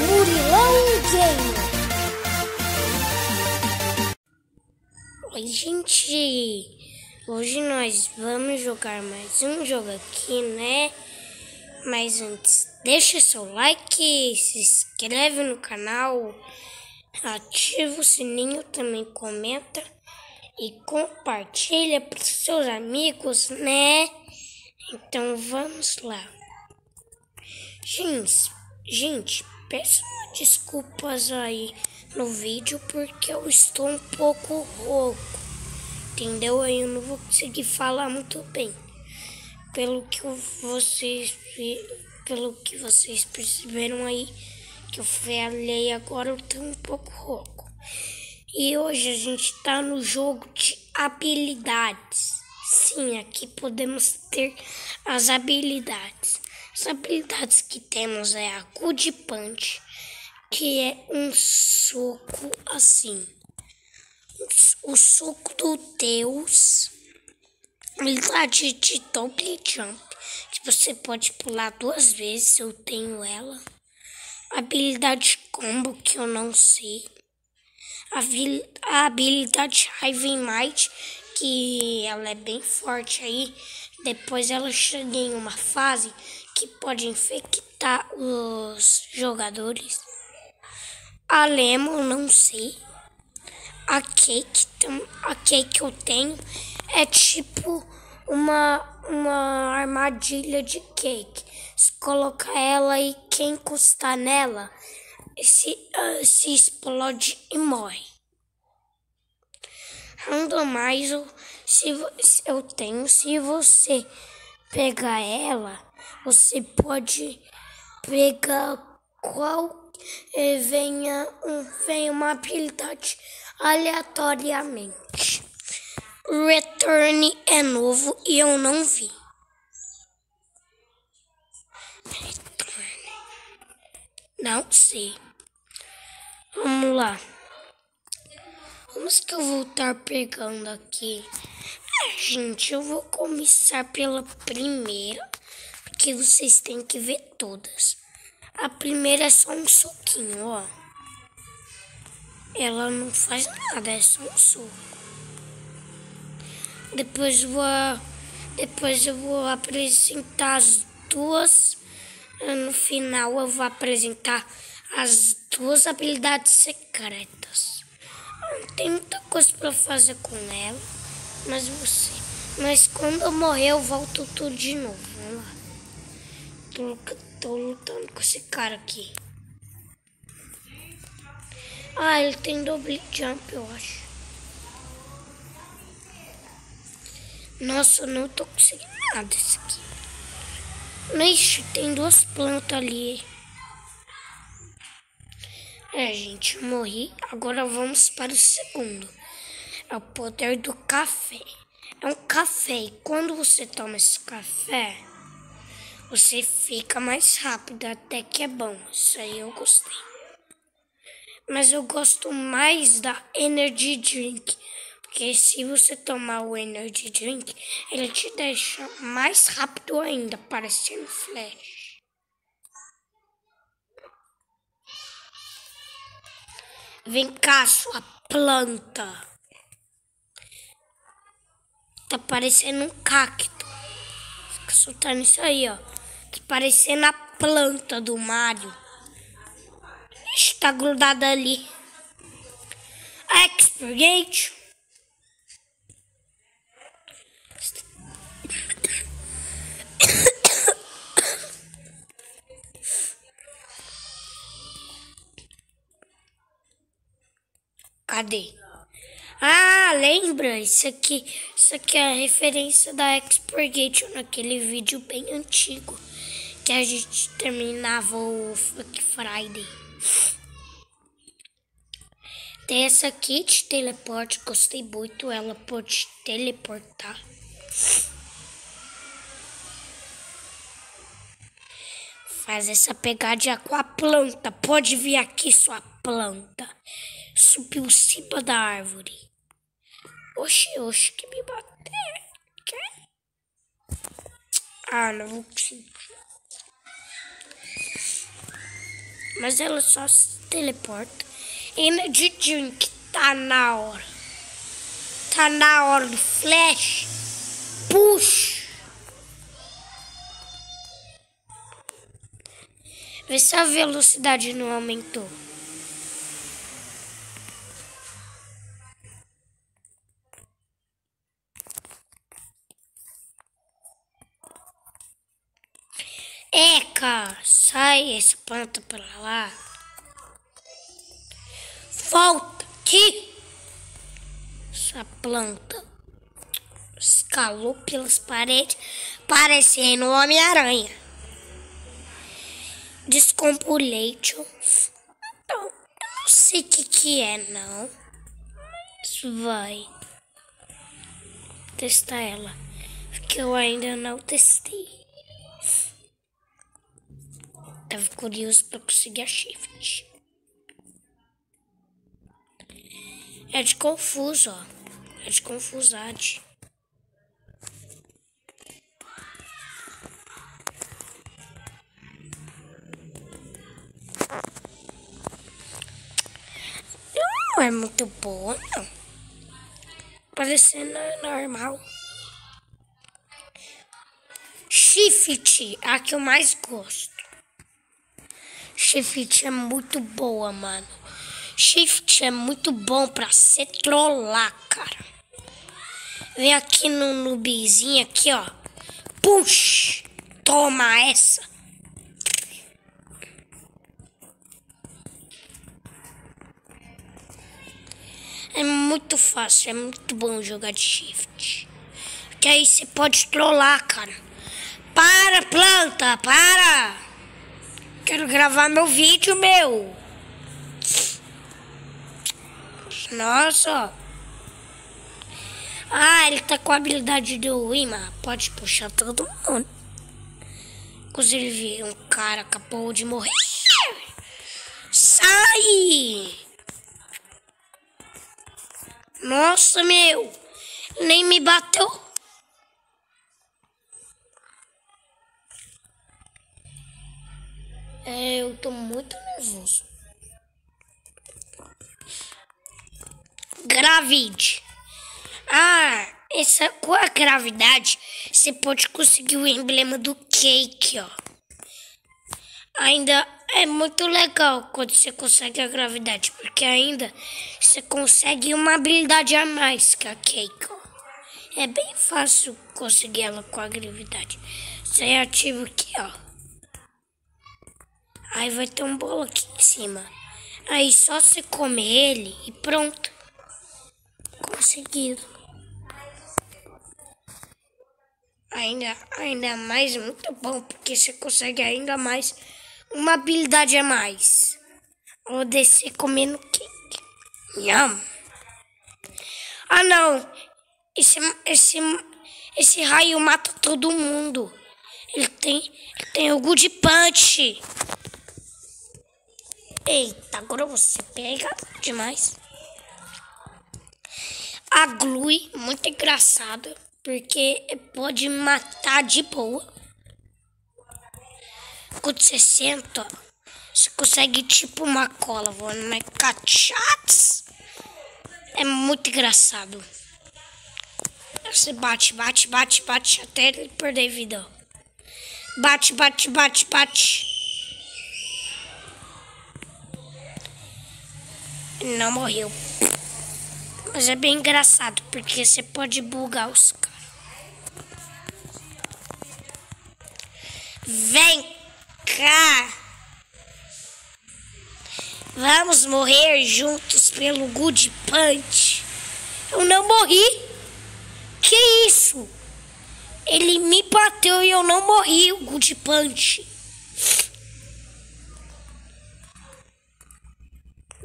Murilão Gamer. Oi, gente. Hoje nós vamos jogar mais um jogo aqui, né? Mas antes, deixa seu like, se inscreve no canal, ativa o sininho, também comenta e compartilha para seus amigos, né? Então vamos lá. Gente, gente, peço desculpas aí no vídeo porque eu estou um pouco rouco. Entendeu? Aí eu não vou conseguir falar muito bem. Pelo que vocês pelo que vocês perceberam aí que eu falei agora eu tô um pouco rouco. E hoje a gente tá no jogo de habilidades. Sim, aqui podemos ter as habilidades. As habilidades que temos é a Good Punch, que é um soco assim. O soco do Deus. Habilidade de Double Jump, que você pode pular duas vezes, eu tenho ela. Habilidade Combo, que eu não sei a, habilidade Raven Might, que ela é bem forte aí. Depois ela chega em uma fase que pode infectar os jogadores. A Lemon, não sei. A Cake, a Cake eu tenho é tipo uma, uma armadilha de cake. Se colocar ela e quem encostar nela se, uh, se explode e morre. Randomizer, se eu tenho, se você pegar ela, você pode pegar qual eh, venha, um, venha uma habilidade aleatoriamente. Return é novo e eu não vi. Return. Não sei. Vamos lá. Vamos que eu vou estar pegando aqui. É, gente, eu vou começar pela primeira, porque vocês têm que ver todas. A primeira é só um soquinho, ó. Ela não faz nada, é só um soco. Depois vou, depois eu vou apresentar as duas. No final eu vou apresentar as duas habilidades secretas. Tem muita coisa para fazer com ela, mas você. Mas quando eu morrer eu volto tudo de novo. Vamos lá. Tô, lutando com esse cara aqui. Ah, ele tem double jump, eu acho. Nossa, eu não tô conseguindo nada isso aqui. Ixi, tem duas plantas ali. É, gente, morri. Agora vamos para o segundo. É o poder do café. É um café e quando você toma esse café, você fica mais rápido, até que é bom. Isso aí eu gostei. Mas eu gosto mais da Energy Drink. Porque se você tomar o Energy Drink, ele te deixa mais rápido ainda, parecendo Flash. Vem cá, sua planta. Tá parecendo um cacto. Fica soltando isso aí, ó. Tá parecendo a planta do Mario. Está grudada ali. Expurgate. Cadê? Ah, lembra? Isso aqui, isso aqui é a referência da Expurgate naquele vídeo bem antigo que a gente terminava o Fuck Friday. Tem essa aqui de teleporte, gostei muito. Ela pode teleportar. Faz essa pegadinha com a planta. Pode vir aqui, sua planta subiu em cima da árvore. Oxi, oxi, que me bater. Quer? Ah, não vou conseguir. Mas ela só se teleporta. Energy Drink tá na hora. Tá na hora do flash. Push. Vê se a velocidade não aumentou. Pra lá. Volta aqui. Essa planta escalou pelas paredes, parecendo um Homem-Aranha. Descompulate. Então, eu não sei o que, que é, não. Mas vai testar ela. Porque eu ainda não testei. Tava curioso para conseguir a shift. É de confuso, ó. É de confusade. Não é muito boa, não. Parecendo normal. Shift, a que eu mais gosto. Shift é muito boa, mano. Shift é muito bom pra se trollar, cara. Vem aqui no noobzinho aqui, ó. Push! Toma essa. É muito fácil, é muito bom jogar de shift. Que aí você pode trollar, cara. Para, planta, para! Quero gravar meu vídeo, meu. Nossa. Ah, ele tá com a habilidade do imã. Pode puxar todo mundo. Inclusive, um cara acabou de morrer. Sai! Nossa, meu. Nem me bateu. É, eu tô muito nervoso. Gravide. Ah, essa, com a gravidade, você pode conseguir o emblema do cake, ó. Ainda é muito legal quando você consegue a gravidade, porque ainda você consegue uma habilidade a mais que a cake, ó. É bem fácil conseguir ela com a gravidade. Você ativa aqui, ó. Aí vai ter um bolo aqui em cima. Aí só você comer ele e pronto. Conseguido. Ainda, ainda mais muito bom, porque você consegue ainda mais uma habilidade a mais. Vou descer comendo cake. Yum. Ah não! Esse, esse, esse raio mata todo mundo. Ele tem, ele tem o Good Punch. Eita, agora você pega demais. A Glue, muito engraçada, porque pode matar de boa. Você senta, você consegue tipo uma cola voando, mas cachates é muito engraçado. Você bate, bate, bate, bate até ele perder vida. Bate, bate, bate, bate. Não morreu. Mas é bem engraçado, porque você pode bugar os caras. Vem cá! Vamos morrer juntos pelo Good Punch. Eu não morri. Que isso? Ele me bateu e eu não morri, o Good Punch.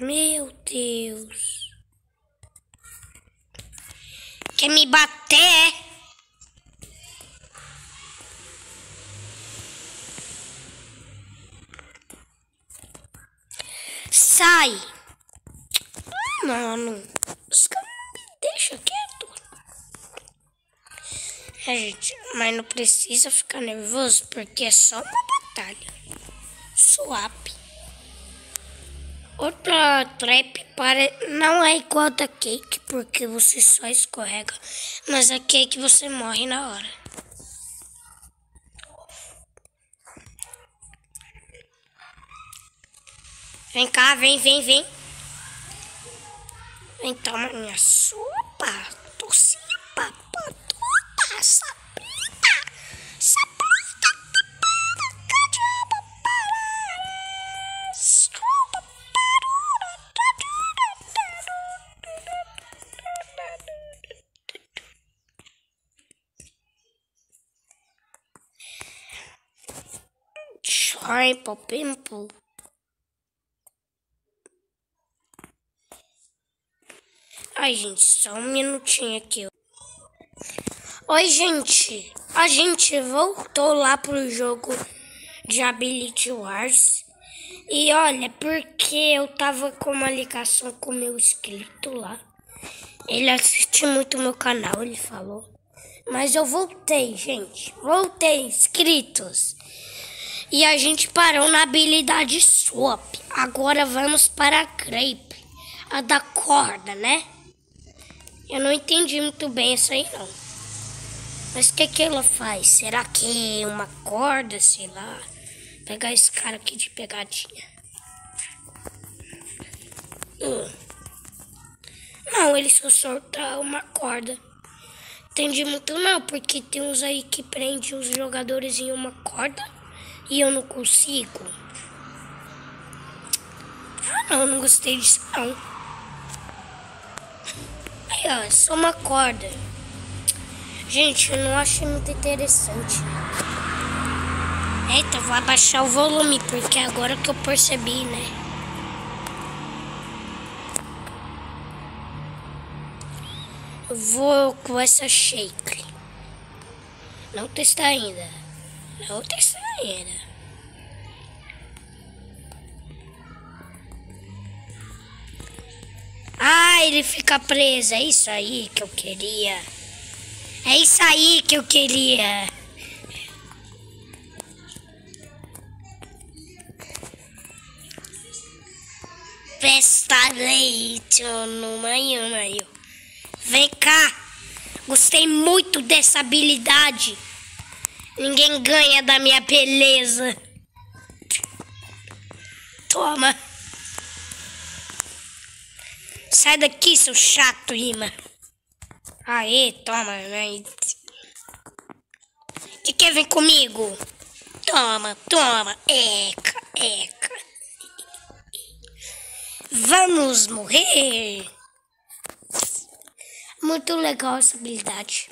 Meu Deus. Quer me bater? Sai! Mano, os caras me deixam quieto. É, gente, mas não precisa ficar nervoso porque é só uma batalha. Suave. Outra trap para não é igual da cake, porque você só escorrega, mas a cake você morre na hora. Vem cá, vem, vem, vem. Vem, toma minha sopa. Tocinha Triple pimple. Ai, gente, só um minutinho aqui. Oi, gente. A gente voltou lá pro jogo de Ability Wars. E olha, porque eu tava com uma ligação com meu inscrito lá. Ele assiste muito meu canal, ele falou. Mas eu voltei, gente. Voltei, inscritos. E a gente parou na habilidade swap. Agora vamos para a crepe. A da corda, né? Eu não entendi muito bem isso aí não. Mas o que que ela faz? Será que é uma corda, sei lá? Pegar esse cara aqui de pegadinha. Hum. Não, ele só solta uma corda. Entendi muito não, porque tem uns aí que prende os jogadores em uma corda e eu não consigo. Ah não, não gostei disso não. Aí, ó, é só uma corda. Gente, eu não acho muito interessante. Eita, vou abaixar o volume, porque é agora que eu percebi, né? Eu vou com essa shake. Não testar ainda. Não testar ainda. Ah, ele fica preso. É isso aí que eu queria. É isso aí que eu queria. Festa leite no manhã. Vem cá. Gostei muito dessa habilidade. Ninguém ganha da minha beleza. Toma. Sai daqui, seu chato, Rima. Aê, toma, né? Que quer vir comigo? Toma, toma. Eca, eca. Vamos morrer. Muito legal essa habilidade.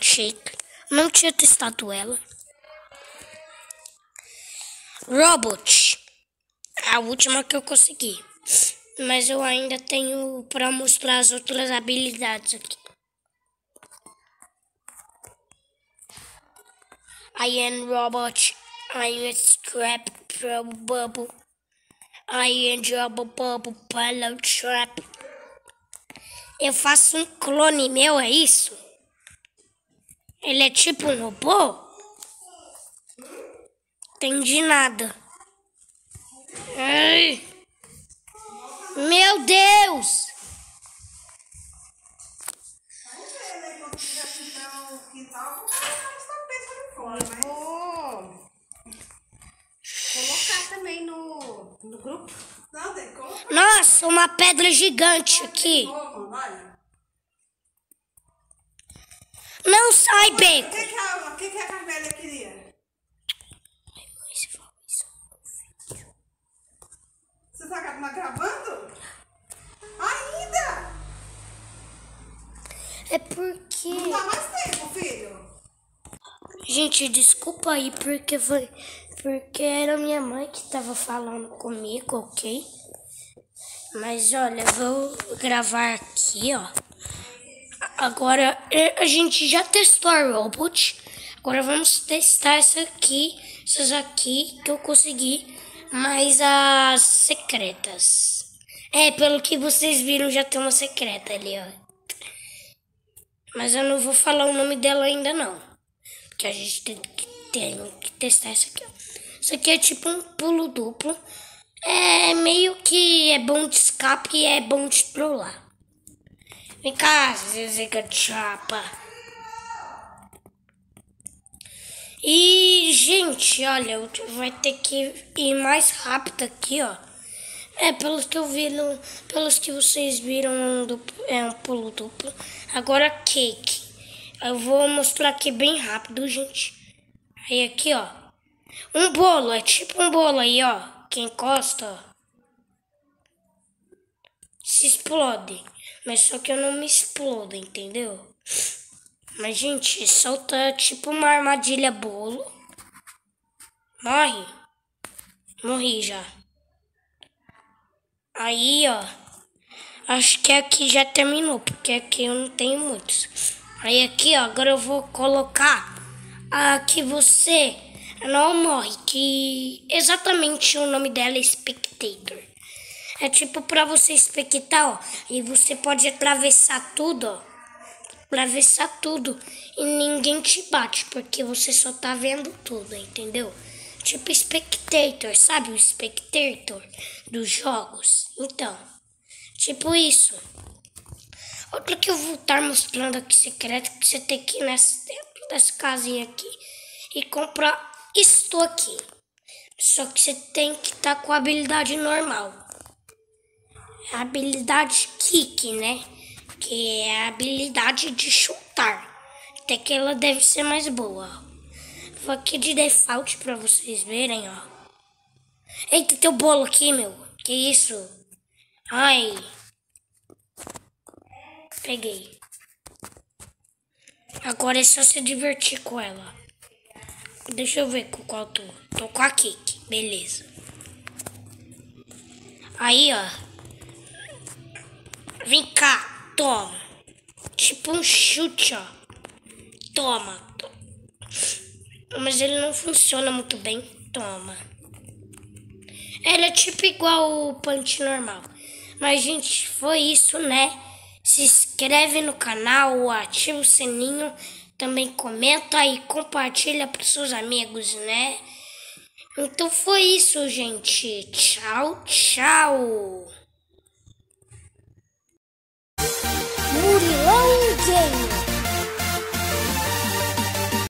Shake. Não tinha testado ela. Robot. A última que eu consegui. Mas eu ainda tenho para mostrar as outras habilidades aqui. I am robot. I am scrap bubble. I am double bubble pillow trap. Eu faço um clone meu, é isso? Ele é tipo um robô? Entendi nada. Ai. Meu Deus! Vou colocar também no, no grupo. Não, tem como. Nossa, uma pedra gigante aqui. Não sai, O Beco. que, que, a, o que, que a Carmélia queria? Você tá gra- gravando? Ainda? É porque... Não dá mais tempo, filho. Gente, desculpa aí, porque foi... Porque era minha mãe que tava falando comigo, ok? Mas olha, vou gravar aqui, ó. Agora, eh, a gente já testou a robot. Agora vamos testar essa aqui, essas aqui que eu consegui, mais as secretas. É, pelo que vocês viram, já tem uma secreta ali, ó. Mas eu não vou falar o nome dela ainda não. Porque a gente tem que, tem que testar essa aqui, ó. Isso aqui é tipo um pulo duplo. É meio que é bom de escape e é bom de trollar. Vem cá, Zezega de chapa. E, gente, olha, vai ter que ir mais rápido aqui, ó. É, pelos que eu vi, pelos que vocês viram, é um, duplo, é um pulo duplo. Agora, cake. Eu vou mostrar aqui bem rápido, gente. Aí, aqui, ó. Um bolo, é tipo um bolo aí, ó. Que encosta, ó. Se explode. Mas só que eu não me explodo, entendeu? Mas, gente, solta tipo uma armadilha bolo. Morre. Morri já. Aí, ó. Acho que aqui já terminou, porque aqui eu não tenho muitos. Aí aqui, ó, agora eu vou colocar aqui você não morre, que exatamente o nome dela é Spectator. É tipo pra você espectar, ó, e você pode atravessar tudo, ó. Atravessar tudo e ninguém te bate, porque você só tá vendo tudo, entendeu? Tipo Spectator, sabe o Spectator dos jogos? Então, tipo isso. Outra que eu vou estar mostrando aqui secreto que você tem que ir nessa, dentro dessa casinha aqui e comprar isto aqui. Só que você tem que estar tá com a habilidade normal. A habilidade kick, né? Que é a habilidade de chutar. Até que ela deve ser mais boa. Vou aqui de default pra vocês verem, ó. Eita, tem o bolo aqui, meu. Que isso? Ai. Peguei. Agora é só se divertir com ela. Deixa eu ver com qual tô. Tô com a Kiki. Beleza. Aí, ó. Vem cá. Toma. Tipo um chute, ó. Toma. Mas ele não funciona muito bem. Toma. Ele é tipo igual o punch normal. Mas, gente, foi isso, né? Se inscreve no canal, ativa o sininho, também comenta e compartilha para seus amigos, né? Então foi isso, gente. Tchau, tchau. Murilão Gamer.